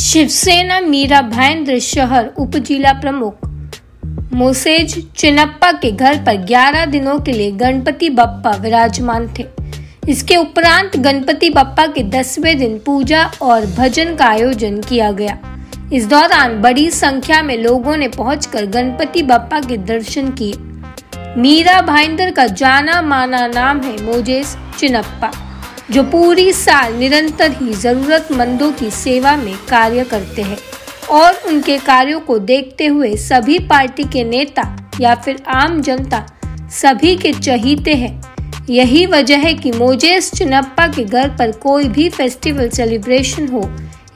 शिवसेना मीरा भाईंद्र शहर उप जिला प्रमुख। मोसेज चिनप्पा के घर पर 11 दिनों के लिए गणपति बप्पा विराजमान थे। इसके उपरांत गणपति बप्पा के दसवें दिन पूजा और भजन का आयोजन किया गया। इस दौरान बड़ी संख्या में लोगों ने पहुंचकर गणपति बप्पा के दर्शन किए। मीरा भाईंदर का जाना माना नाम है मोजेस चिनप्पा जो पूरी साल निरंतर ही जरूरतमंदों की सेवा में कार्य करते हैं और उनके कार्यों को देखते हुए सभी पार्टी के नेता या फिर आम जनता सभी के चहीते हैं। यही वजह है कि मोजेस चिनप्पा के घर पर कोई भी फेस्टिवल सेलिब्रेशन हो,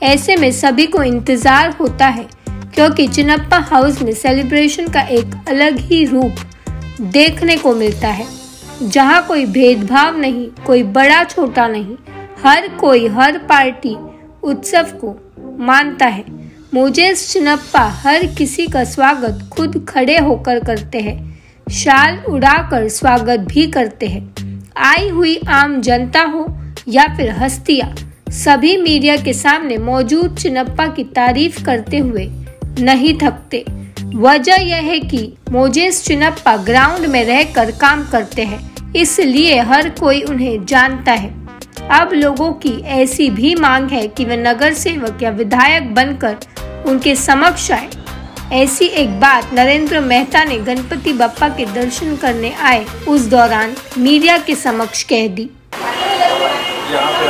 ऐसे में सभी को इंतज़ार होता है, क्योंकि चिनप्पा हाउस में सेलिब्रेशन का एक अलग ही रूप देखने को मिलता है। जहाँ कोई भेदभाव नहीं, कोई बड़ा छोटा नहीं, हर कोई, हर पार्टी उत्सव को मानता है। मोजेस चिनप्पा हर किसी का स्वागत खुद खड़े होकर करते हैं। शाल उड़ाकर स्वागत भी करते हैं। आई हुई आम जनता हो या फिर हस्तियाँ, सभी मीडिया के सामने मौजूद चिनप्पा की तारीफ़ करते हुए नहीं थकते। वजह यह है कि मोजेस चिनप्पा ग्राउंड में रहकर काम करते हैं। इसलिए हर कोई उन्हें जानता है। अब लोगों की ऐसी भी मांग है कि वे नगर सेवक या विधायक बनकर उनके समक्ष आए। ऐसी एक बात नरेंद्र मेहता ने गणपति बप्पा के दर्शन करने आए उस दौरान मीडिया के समक्ष कह दी। यहाँ पे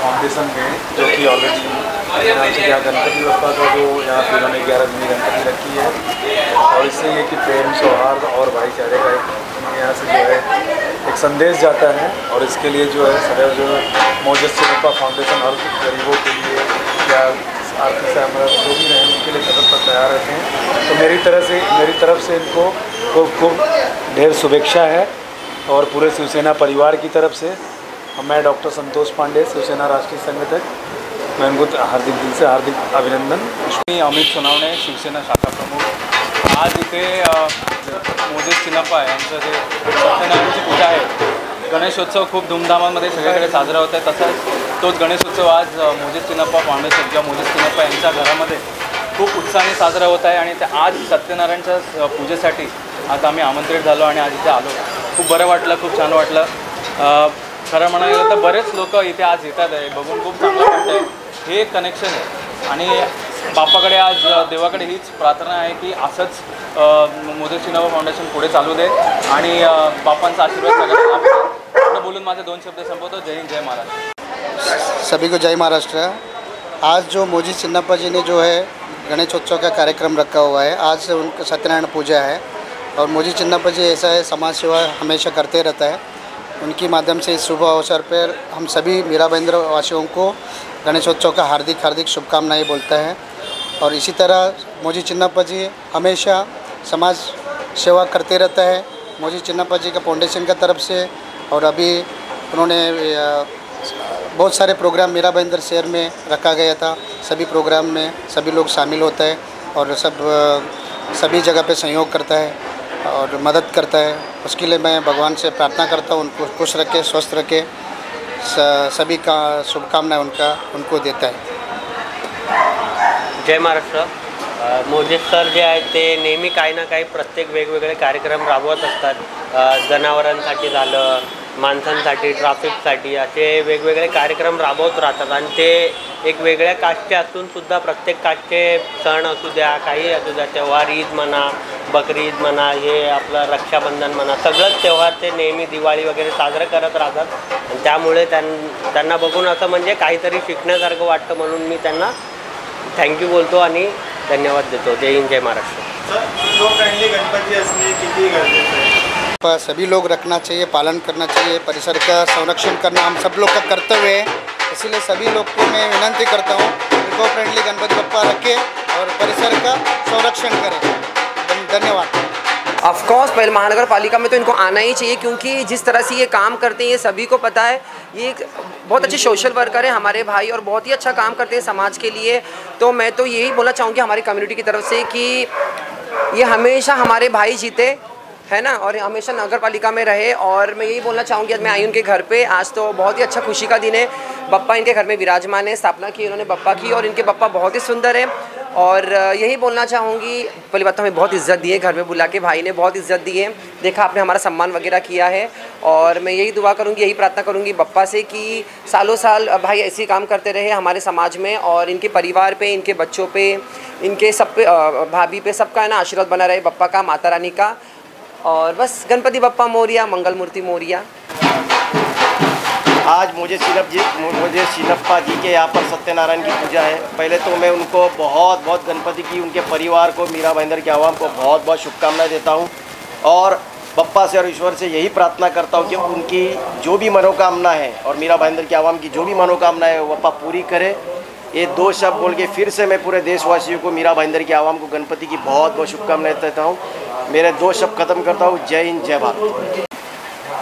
फाउंडेशन में जो कि ऑलरेडी यहाँ से यहाँ गणपति बप्पा का जो यहाँ पे उन्होंने ग्यारह महीने गणपति रखी है और इससे ये कि प्रेम सौहार्द और भाईचारे का एक यहाँ से जो है। एक संदेश जाता है और इसके लिए जो है, सदैव जो मोजस बप्पा फाउंडेशन हर गरीबों के लिए या आर्थिक से हमारा जो भी रहे उनके लिए कदम पर तैयार रहते हैं। तो मेरी तरह से, मेरी तरफ़ से इनको खूब खूब ढेर शुभेच्छा है और पूरे शिवसेना परिवार की तरफ़ से मैं डॉक्टर संतोष पांडे शिवसेना राष्ट्रीय संगठक मैं हार्दिक दिल से हार्दिक अभिनंदन। मी अमित सोनावणे शिवसेना शाखा प्रमुख। आज इथे मोदी आहे यांचं जे सत्यनारायणची पूजा आहे गणेशोत्सव खूप धूमधामामध्ये सगळीकडे साजरा होत आहे. तसंच तोच गणेशोत्सव आज मोदी सिनप्पा फाउंडेशन किंवा मोदी सिनप्पा यांच्या घरामध्ये खूप उत्साहाने साजरा होत आहे आणि ते आज सत्यनारायणच्या पूजेसाठी आज आम्ही आमंत्रित झालो आणि आज इथे आलो. खूप बरं वाटलं खूप छान वाटलं. खरं म्हणायला तर बरेच लोक इथे आज येतात आहे. बघून खूप चांगलं वाटतं आहे हे कनेक्शन आहे. आणि बापाकडे आज देवाकडे हीच प्रार्थना आहे की असंच मोदी सिनेमा फाउंडेशन पुढे चालू दे. आणि बापांचा आशीर्वाद सगळ्यांना बोलून माझे दोन शब्द संपवतो. जय हिंद जय महाराष्ट्र. सभी को जय महाराष्ट्र. आज जो मोजी चिन्नप्पा जी ने जो है गणेशोत्सव का कार्यक्रम रखा हुआ है आज से उनका सत्यनारायण पूजा है। और मोजी चिन्नप्पा जी ऐसा है समाज सेवा हमेशा करते रहता है। उनके माध्यम से इस शुभ अवसर पर हम सभी मीरा वासियों को गणेशोत्सव का हार्दिक हार्दिक शुभकामनाएँ बोलता है। और इसी तरह मोजी चिन्नप्पा जी हमेशा समाज सेवा करते रहता है। मोजी चिन्नप्पा जी का फाउंडेशन का तरफ़ से और अभी उन्होंने बहुत सारे प्रोग्राम मेरा बहिंदर शहर में रखा गया था। सभी प्रोग्राम में सभी लोग शामिल होता है और सब सभी जगह पे सहयोग करता है और मदद करता है। उसके लिए मैं भगवान से प्रार्थना करता हूँ, उनको खुश रखे, स्वस्थ रखे। सभी का शुभकामनाएं उनका उनको देता है। जय महाराष्ट्र। मोदी सर जे आहेत ते नेहमी काही ना काही प्रत्येक वेगवेगळे कार्यक्रम राबवत असतात. जनावरांसाठी झालं माणसांसाठी ट्राफिकसाठी असे वेगवेगळे कार्यक्रम राबवत राहतात. आणि ते एक वेगळ्या कास्टचे असूनसुद्धा प्रत्येक कास्टचे सण असू द्या काही असू द्या तेव्हार ईद म्हणा बकरी ईद म्हणा हे आपलं रक्षाबंधन म्हणा सगळंच तेव्हार ते नेहमी दिवाळी वगैरे साजरं करत राहतात. आणि त्यामुळे त्यां त्यांना बघून असं म्हणजे काहीतरी शिकण्यासारखं वाटतं म्हणून मी त्यांना थँक्यू बोलतो आणि धन्यवाद देतो. जय हिंद जय महाराष्ट्र. सभी लोग रखना चाहिए पालन करना चाहिए परिसर का संरक्षण करना हम सब लोग का कर्तव्य है। इसीलिए सभी लोग को मैं विनंती करता हूँ इको फ्रेंडली गणपति बप्पा रखें और परिसर का संरक्षण करें। धन्यवाद। ऑफकोर्स पहले महानगर पालिका में तो इनको आना ही चाहिए, क्योंकि जिस तरह से ये काम करते हैं, ये सभी को पता है, ये एक बहुत अच्छे सोशल वर्कर हैं हमारे भाई और बहुत ही अच्छा काम करते हैं समाज के लिए। तो मैं तो यही बोलना चाहूँगी हमारी कम्युनिटी की तरफ़ से कि ये हमेशा हमारे भाई जीते, है ना? और हमेशा नगर पालिका में रहे, और मैं यही बोलना चाहूँगी मैं आई उनके घर पे, आज तो बहुत ही अच्छा खुशी का दिन है। बप्पा इनके घर में विराजमान है, स्थापना की इन्होंने बप्पा की और इनके बप्पा बहुत ही सुंदर है। और यही बोलना चाहूँगी पहली बात तो हमें बहुत इज़्ज़त दी है, घर में बुला के भाई ने बहुत इज़्ज़त दी है। देखा आपने हमारा सम्मान वगैरह किया है। और मैं यही दुआ करूँगी, यही प्रार्थना करूँगी बप्पा से कि सालों साल भाई ऐसे काम करते रहे हमारे समाज में और इनके परिवार पे, इनके बच्चों पे, इनके सब पे भाभी पे सबका है ना आशीर्वाद बना रहे बप्पा का, माता रानी का। और बस, गणपति बप्पा मोरिया मंगल मूर्ति मोरिया। आज मुझे सिनप जी मुझे सिनप्पा जी के यहाँ पर सत्यनारायण की पूजा है। पहले तो मैं उनको बहुत बहुत गणपति की, उनके परिवार को, मीरा भाईंदर के आवाम को बहुत बहुत शुभकामनाएँ देता हूँ। और पप्पा से और ईश्वर से यही प्रार्थना करता हूँ कि उनकी जो भी मनोकामना है और मीरा भाईंदर के आवाम की जो भी मनोकामना है, वो पप्पा पूरी करे। ये दो शब्द बोल के फिर से मैं पूरे देशवासियों को, मीरा भाईंदर के आवाम को, गणपति की बहुत बहुत शुभकामनाएँ देता हूँ। मेरे दो शब्द खत्म करता हूँ। जय हिंद, जय भारत।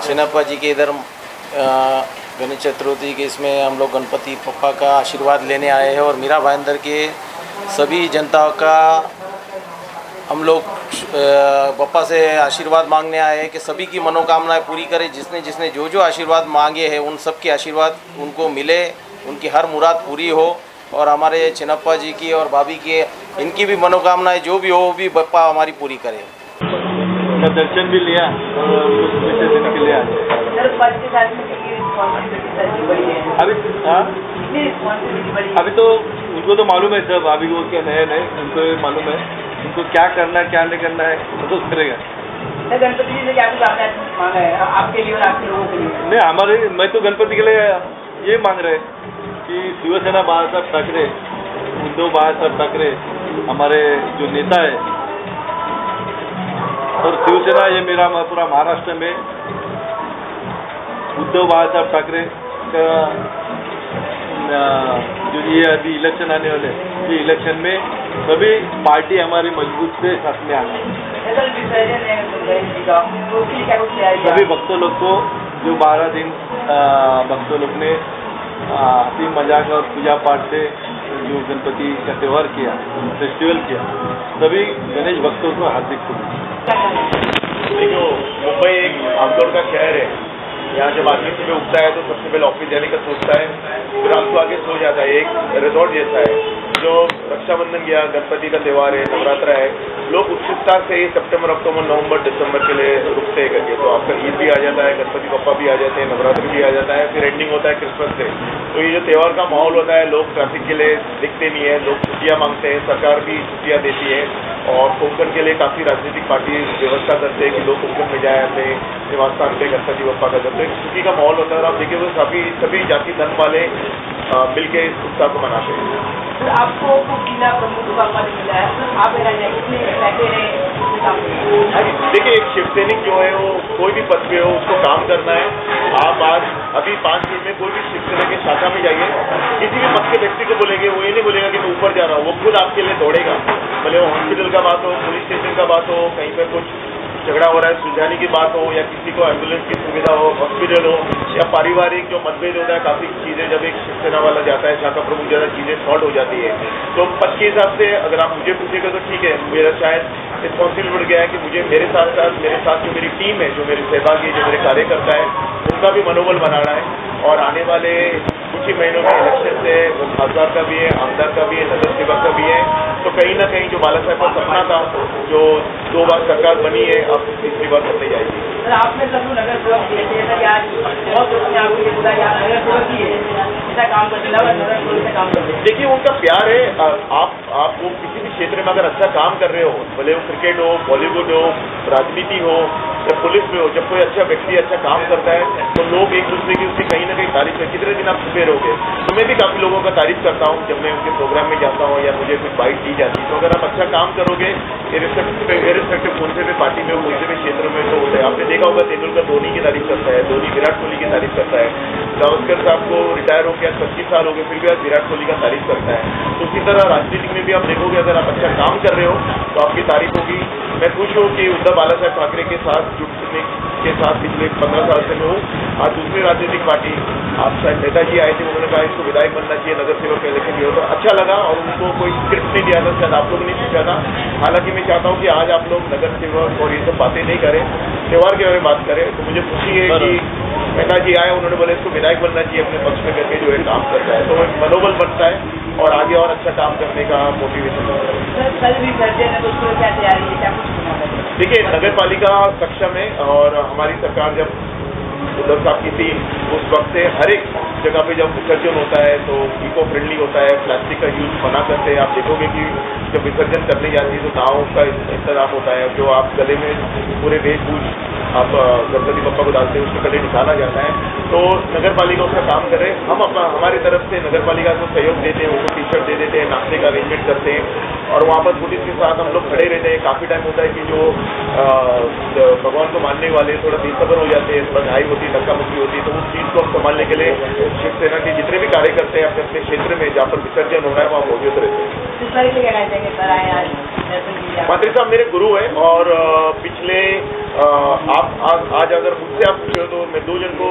सिनप्पा जी के इधर गणेश चतुर्थी के इसमें हम लोग गणपति पप्पा का आशीर्वाद लेने आए हैं और मीरा भाईंदर के सभी जनता का हम लोग पप्पा से आशीर्वाद मांगने आए हैं कि सभी की मनोकामनाएँ पूरी करें। जिसने जिसने जो जो आशीर्वाद मांगे हैं उन सब के आशीर्वाद उनको मिले उनकी हर मुराद पूरी हो। और हमारे चिनप्पा जी की और भाभी की इनकी भी मनोकामनाएँ जो भी हो वो भी पप्पा हमारी पूरी करें। दर्शन भी लिया और के लिए अभी हाँ? अभी तो उनको तो मालूम है सब अभी वो क्या नए नए उनको मालूम है। उनको क्या करना है क्या नहीं करना है वो तो करेगा गणपति जी से क्या कुछ आपने मांगा है? आपके लिए और आपके लोगों के लिए। नहीं हमारे मैं तो गणपति के लिए ये मांग रहे कि शिवसेना बाला साहब ठाकरे उद्धव बाला साहब ठाकरे हमारे जो नेता है। और शिवसेना ये मेरा पूरा महाराष्ट्र में उद्धव बाला साहब ठाकरे का जो ये अभी इलेक्शन आने वाले, ये इलेक्शन में सभी पार्टी हमारी मज़बूत से साथ में आना सभी भक्तों लोग को जो बारह दिन भक्तों लोग ने हँसी मज़ाक और पूजा पाठ से जो गणपति का त्यौहार किया फेस्टिवल किया, सभी गणेश भक्तों को हार्दिक देखो, मुंबई एक भागदौड़ का शहर है। यहाँ जब आदमी सुबह उठता है तो सबसे पहले ऑफ़िस जाने का सोचता है, फिर आपको आगे सो जाता है, एक रिजॉर्ट जैसा है। जो रक्षाबंधन गया गणपति का त्यौहार है, नवरात्रा है, लोग उत्सुकता से सितंबर, अक्टूबर, नवंबर, दिसंबर के लिए रुकते हैं करके तो आपका ईद भी आ जाता है, गणपति पप्पा भी आ जाते हैं, नवरात्रि भी आ जाता है, फिर एंडिंग होता है क्रिसमस से तो ये जो त्यौहार का माहौल होता है, लोग ट्रैफ़िक के लिए दिखते नहीं है, लोग छुट्टियाँ मांगते हैं, सरकार भी छुट्टियाँ देती है, और कोंकण के लिए काफ़ी राजनीतिक पार्टी व्यवस्था करते हैं कि लोग कोंकण में जाए, अपने निवास स्थान पे गणपति पप्पा का करते हैं छुट्टी का माहौल होता है, और आप देखिए, वो सभी सभी जाति, धर्म वाले मिलकर इस उत्साह को मनाते हैं। आपको मिला है? आप देखिए, एक शिव सैनिक जो है, वो कोई भी पद पे हो, उसको काम करना है। आप आज, अभी पाँच मिनट में कोई भी शिवसेना की शाखा में जाइए। किसी भी पद के व्यक्ति को बोलेंगे, वो ये नहीं बोलेगा कि मैं ऊपर जा रहा हूँ, वो खुद आपके लिए दौड़ेगा। भले वो हॉस्पिटल का बात हो पुलिस स्टेशन का बात हो, कहीं पर कुछ झगड़ा हो रहा है, सुलझाने की बात हो या किसी को एंबुलेंस की सुविधा हो हॉस्पिटल हो या पारिवारिक जो मतभेद होता है, काफ़ी चीज़ें जब एक शिवसेना वाला जाता है शाखा प्रमुख ज़्यादा चीज़ें सॉल्व हो जाती है। तो पद के हिसाब से अगर आप मुझे पूछेगा तो ठीक है, मेरा शायद रिस्पॉन्सिबल बढ़ गया है कि मुझे मेरे साथ साथ, मेरे साथ जो मेरी टीम है, जो मेरे सहभागी, जो मेरे कार्यकर्ता है, उनका भी मनोबल बनाना है। और आने वाले कुछ ही महीनों में इलेक्शन से खासदार का भी है आमदार का भी है नगर सेवक का भी है। तो कहीं ना कहीं जो बाला साहब का सपना था जो दो बार सरकार बनी है अब तीसरी बार बनने जाएगी। आपने सब नगर सेवक देखिए उनका प्यार है आप आप वो किसी भी क्षेत्र में अगर अच्छा काम कर रहे हो भले वो क्रिकेट हो बॉलीवुड हो राजनीति हो या पुलिस में हो, जब कोई अच्छा व्यक्ति अच्छा काम करता है तो लोग एक दूसरे की उसकी कहीं ना कहीं तारीफ़ है। कितने दिन आप छुपे रहोगे? तो मैं भी काफ़ी लोगों का तारीफ़ करता हूँ जब मैं उनके प्रोग्राम में जाता हूँ या मुझे कुछ बाइट दी जाती है। तो अगर आप अच्छा काम करोगे इरिस्पेक्टिव कौन से भी पार्टी में हो, कौन से भी क्षेत्र में तो होता है। आपने देखा होगा तेंदुलकर धोनी की तारीफ़ करता है, धोनी, विराट कोहली की तारीफ़ करता है। गावस्कर साहब को रिटायर हो गया, पच्चीस साल हो गए, फिर भी आज विराट कोहली का तारीफ़ करता है। तो उसी तरह राजनीतिक में भी आप देखोगे, अगर आप अच्छा काम कर रहे हो तो आपकी तारीफ़ होगी। मैं खुश हूँ कि उद्धव बाला साहब ठाकरे के साथ जुटने के साथ पिछले पंद्रह साल से मैं हूँ। आज दूसरी राजनीतिक पार्टी आप शायद नेताजी आए थे उन्होंने कहा इसको विधायक बनना चाहिए नगर सेवक का इलेक्शन हो तो अच्छा लगा और उनको कोई स्क्रिप्ट नहीं दिया था शायद आप लोग नहीं पूछा था। हालाँकि मैं चाहता हूँ कि आज आप लोग नगर सेवक और ये सब बातें नहीं करें त्यौहार के बारे में बात करें तो मुझे खुशी है कि नेताजी आए उन्होंने बोले इसको विधायक बनना चाहिए अपने पक्ष में करके जो है काम करता है। तो एक मनोबल बनता है। और आगे और अच्छा काम करने का मोटिवेशन तो उसको क्या तैयारी क्या कुछ होना देखिए नगर पालिका कक्षा में और हमारी सरकार जब उद्धव साहब की थी उस वक्त से हर एक जगह पे जब विसर्जन होता है तो इको फ्रेंडली होता है प्लास्टिक का यूज़ मना करते हैं। आप देखोगे कि जब विसर्जन करने जाती है तो नाव का इंतज़ाम होता है जो आप गले में पूरे वेशभूष आप गणपति बप्पा को डालते हैं उसके गले निकाला जाता है। तो नगर पालिका उसका काम करे। हम अपना हमारी तरफ़ से नगर पालिका को सहयोग देते हैं उनको टी शर्ट दे देते हैं नाश्ते का अरेंजमेंट करते हैं। और वहाँ पर पुलिस के साथ हम लोग खड़े रहते हैं। काफ़ी टाइम होता है कि जो भगवान को मानने वाले थोड़ा बेसबर हो जाते हैं थोड़ा घाई होती है धक्का मुक्की होती है तो उस चीज़ को हम संभालने के लिए शिवसेना के जितने भी कार्यकर्ता हैं अपने अपने क्षेत्र में जहाँ पर विसर्जन हो रहा है वहाँ मौजूद रहते हैं। मंत्री साहब मेरे गुरु हैं और पिछले आप आज, आज अगर मुझसे आप पूछे तो मैं दो जन को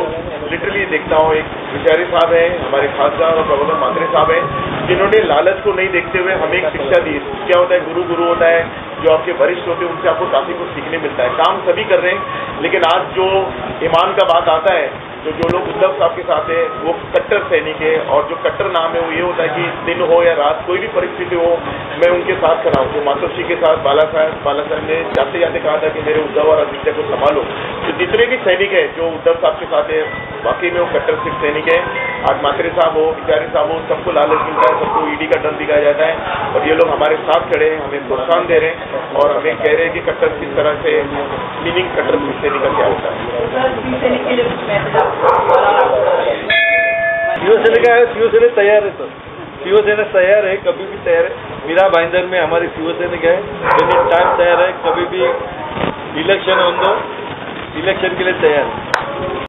लिटरली देखता हूँ। एक विचारी साहब हैं हमारे खासदार और प्रबंधन मात्रे साहब हैं जिन्होंने लालच को नहीं देखते हुए हमें एक शिक्षा दी। क्या होता है गुरु गुरु होता है जो आपके वरिष्ठ होते हैं उनसे आपको काफ़ी कुछ सीखने मिलता है। काम सभी कर रहे हैं लेकिन आज जो ईमान का बात आता है तो जो लोग उद्धव साहब के साथ है, वो कट्टर सैनिक है और जो कट्टर नाम है, वो ये होता है कि दिन हो या रात कोई भी परिस्थिति हो, मैं उनके साथ खड़ा हूँ। मातोश मातोश्री के साथ, बाला साहब बाला साहब ने जाते जाते कहा था कि मेरे उद्धव और आदित्य को संभालो। तो जितने भी सैनिक है, जो उद्धव साहब के साथ है बाकी में वो कट्टर सिख सैनिक है। आज मात्रे साहब हो बिचारी साहब हो, सबको लालच मिलता है, सबको ईडी का डर दिखाया जाता है। और ये लोग हमारे साथ खड़े हैं, हमें प्रोत्साहन दे रहे हैं और हमें कह रहे हैं कि कट्टर किस तरह से मीनिंग कट्टर सिख सैनिक का क्या होता है सर शिवसैनिक के शिवसेना है, शिवसेना तैयार है सर। शिवसेना तैयार है, कभी भी तैयार है। मीरा भाईंदर में हमारी शिवसैनिक है एनी टाइम तैयार है, कभी भी इलेक्शन हो तो इलेक्शन के लिए तैयार है।